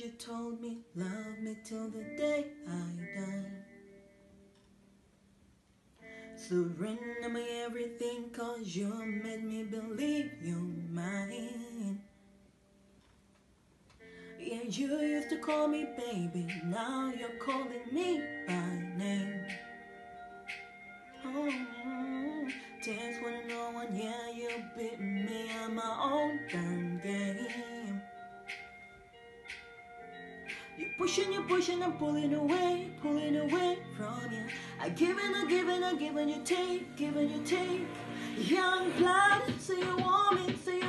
you told me. Love me till the day I die. Surrender me everything, cause you made me believe you're mine. Yeah, you used to call me baby, now you're calling me by name. Oh, dance with no one, yeah, you beat me on my own damn You're pushing, you're pushing, I'm pulling away, pulling away from you. I give and I give and I give and you take, give and you take. Young blood, say you want me, say you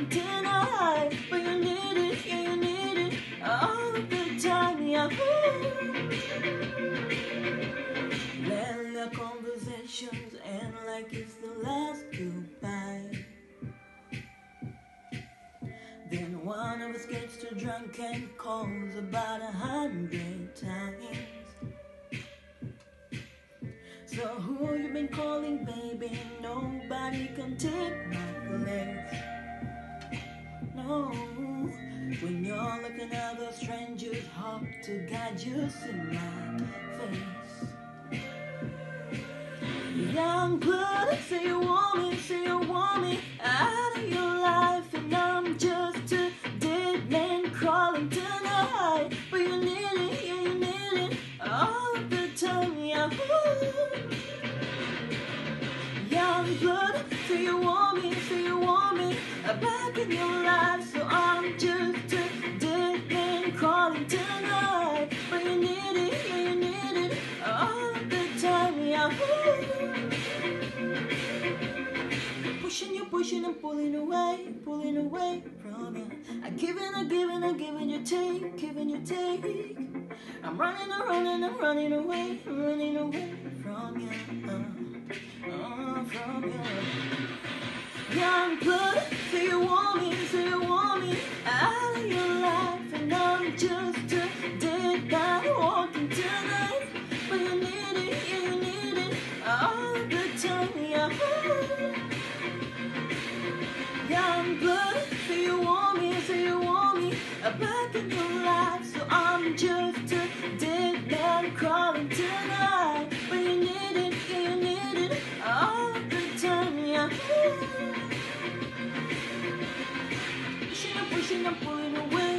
you need it, you need it all the time, yeah. Conversations end like it's the last goodbye. Then one of us gets too drunk and calls about a hundred times. So who you been calling, baby? Nobody can take my place. No, when you're looking at the strangers, hope to guide you see my face. Young blood, say you want me, say you want me out of your life, and I'm just a dead man crawling tonight. But you need it, yeah, you need it all the time, yeah. Young blood, say you want me, say you me back in your life, so I'm just a dead man crawling tonight. But you need it, yeah, you need it all the time, yeah. Pushing you, pushing and pulling away, pulling away from you. I give and I give and I give and you take, give and you take. I'm running, I'm running, I'm running away, running away from you. Uh, uh, from you. Young blood, say you want me, say you want me out of your life, and I'm just a dead guy walking tonight. But you need it, yeah, you need it all the time, yeah. Young blood, say you want me, say you want me back in your life, so I'm just and pulling away.